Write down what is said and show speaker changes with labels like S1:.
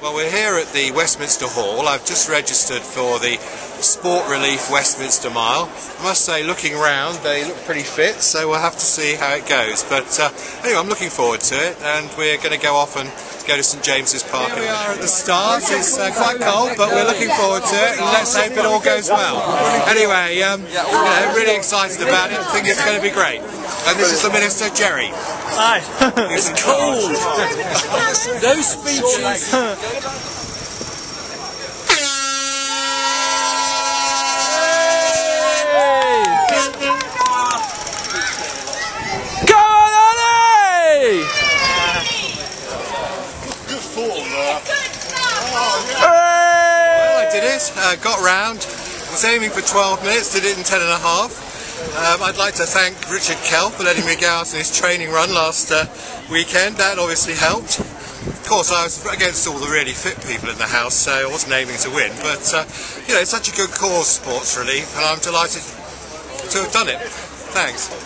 S1: Well, we're here at the Westminster Hall. I've just registered for the Sport Relief Westminster Mile. I must say, looking around, they look pretty fit, so we'll have to see how it goes. But uh, anyway, I'm looking forward to it, and we're going to go off and go to St James's Park. Here we are at the start. It's uh, quite cold, but we're looking forward to it, and let's hope it all goes well. Anyway, um, you know, really excited about it. I think it's going to be great. And this is the Minister, Jerry.
S2: Hi.
S1: It's cold.
S2: no speeches. Go on, Ollie!
S3: Good form there.
S1: Did it. Uh, got round. Was aiming for 12 minutes. Did it in 10 and a half. Um, I'd like to thank Richard Kell for letting me go out on his training run last uh, weekend. That obviously helped. Of course, I was against all the really fit people in the house, so I wasn't aiming to win. But uh, you know, it's such a good cause, sports relief, and I'm delighted to have done it. Thanks.